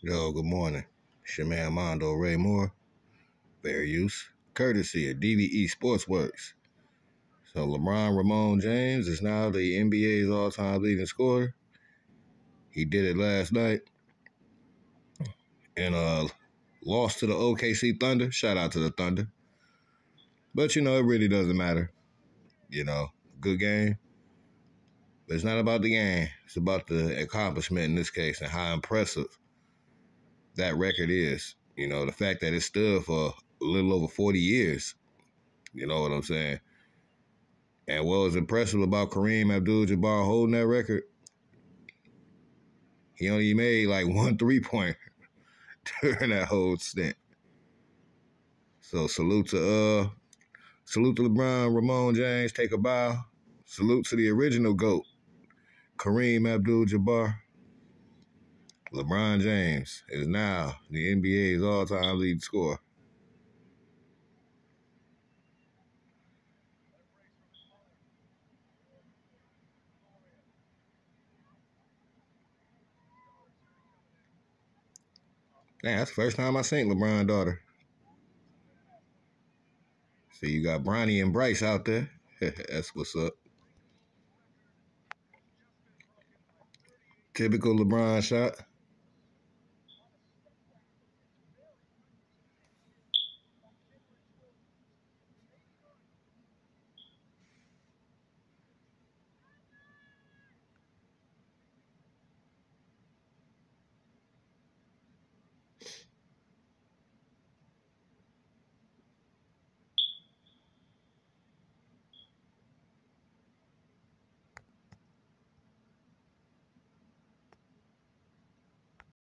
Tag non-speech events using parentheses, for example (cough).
Yo, good morning. It's your man Mondoe Ray Moore. Fair use. Courtesy of DVE Sportsworks. So LeBron Ramon James is now the NBA's all-time leading scorer. He did it last night. And uh lost to the OKC Thunder. Shout out to the Thunder. But you know, it really doesn't matter. You know, good game. But it's not about the game. It's about the accomplishment in this case and how impressive that record is. You know, the fact that it stood for a little over 40 years. You know what I'm saying? And what was impressive about Kareem Abdul Jabbar holding that record, he only made like one three pointer (laughs) during that whole stint. So salute to uh salute to LeBron, Ramon James, take a bow. Salute to the original GOAT, Kareem Abdul Jabbar. LeBron James is now the NBA's all time leading scorer. Damn, that's the first time I seen LeBron daughter. So you got Bronny and Bryce out there. (laughs) that's what's up. Typical LeBron shot.